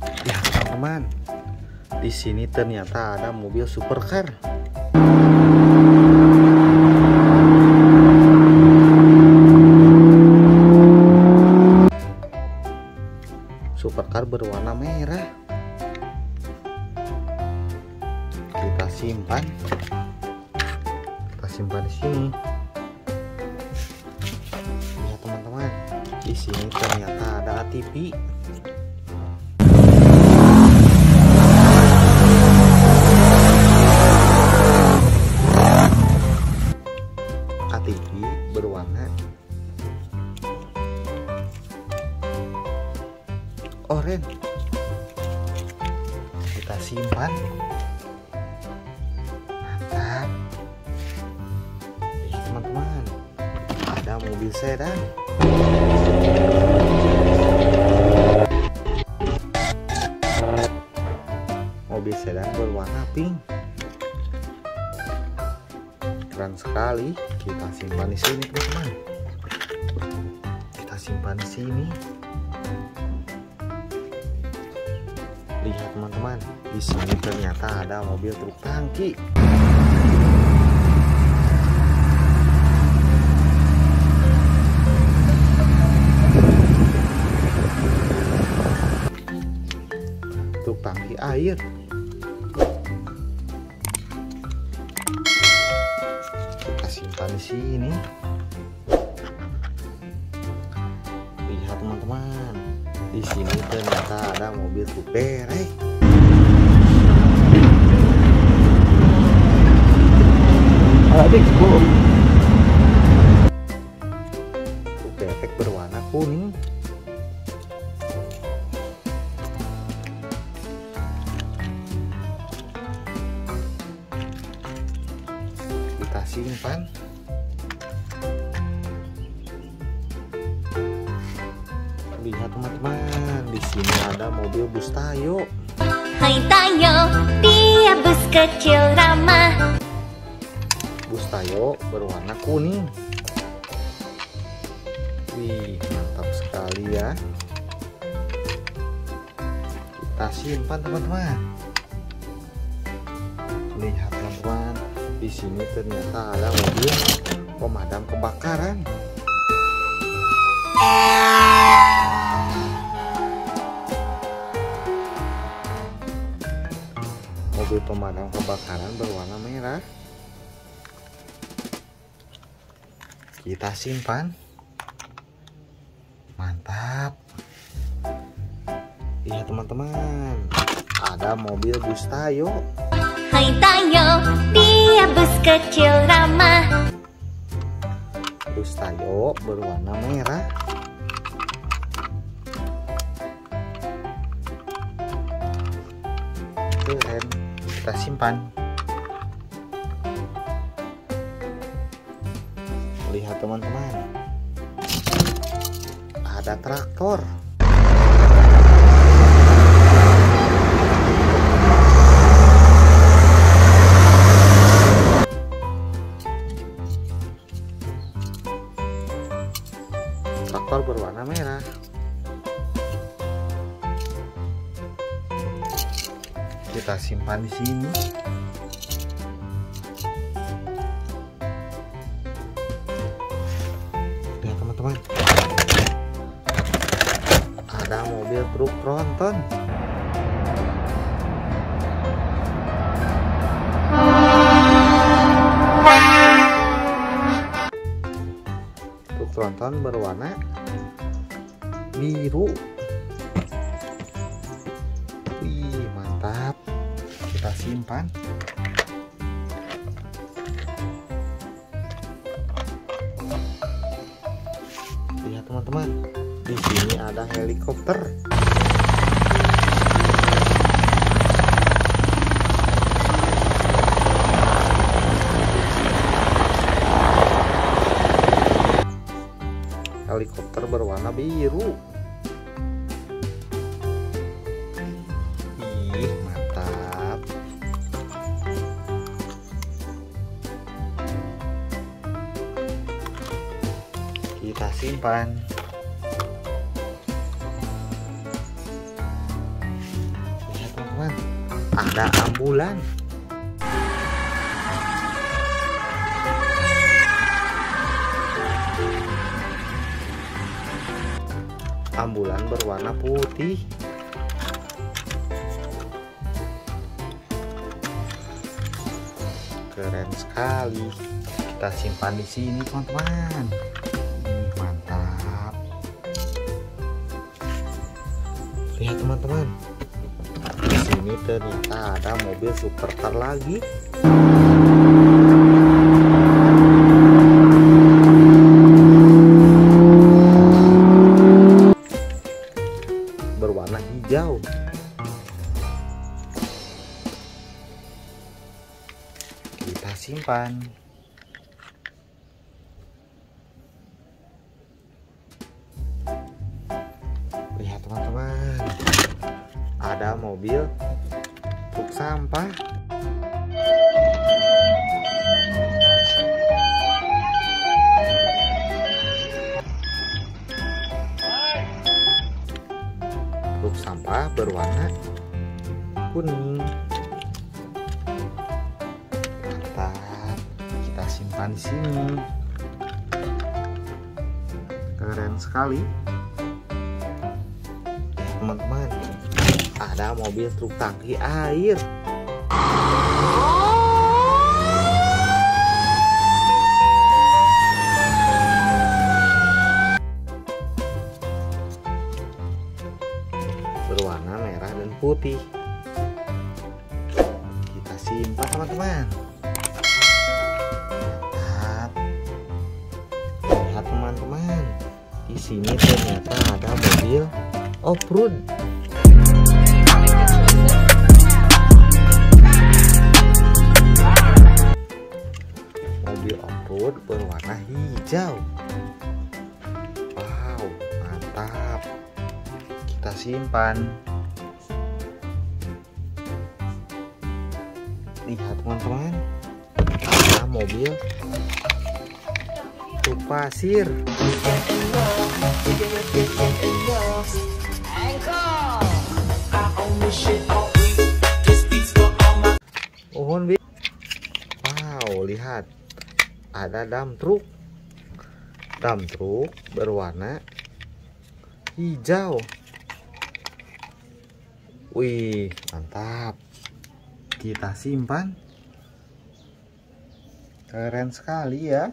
Ya teman-teman, di sini ternyata ada mobil supercar. Supercar berwarna merah. Kita simpan. Kita simpan di sini. Lihat teman-teman, di sini ternyata ada ATV. Kita simpan. Mantap. Nih teman-teman, ada mobil sedan. Mobil sedan berwarna pink. Keren sekali. Kita simpan di sini, teman-teman. Kita simpan di sini. Lihat, teman-teman. Di sini ternyata ada mobil truk tangki. Truk tangki air. Kita simpan di sini. Di sini ternyata ada mobil. Adik, Truk derek berwarna kuning. Kita simpan. Lihat teman-teman, sini ada mobil bus Tayo. Hai Tayo, dia bus kecil ramah Bus Tayo berwarna kuning. Wih, mantap sekali ya. Kita simpan teman-teman. Lihat teman-teman, di sini ternyata ada mobil pemadam kebakaran. Mobil pemadam kebakaran berwarna merah. Kita simpan. Mantap. Lihat teman-teman, ada mobil bus Tayo. Hai Tayo, dia bus kecil ramah Bus Tayo berwarna merah. Keren. Kita simpan. Lihat teman-teman. Ada traktor. Kita simpan di sini. Lihat teman-teman. Ada mobil truk tronton. Truk tronton berwarna mantap. Kita simpan. Lihat teman-teman, di sini ada helikopter. Simpan. ada ambulan. Ambulan berwarna putih. Keren sekali. Kita simpan di sini teman-teman lihat teman-teman. Di sini ternyata ada mobil supercar lagi. Berwarna hijau. Kita simpan mobil truk sampah. Truk sampah berwarna kuning. Kita simpan di sini. Keren sekali. Teman-teman ada mobil truk tangki air. Berwarna merah dan putih. Kita simpan teman-teman. Lihat teman-teman. Di sini ternyata ada mobil off-road hijau wow mantap. Kita simpan. Lihat teman-teman. Ada mobil. Truk pasir. Wow lihat. Ada dam truk dam truk berwarna hijau. Wih mantap. Kita simpan. Keren sekali ya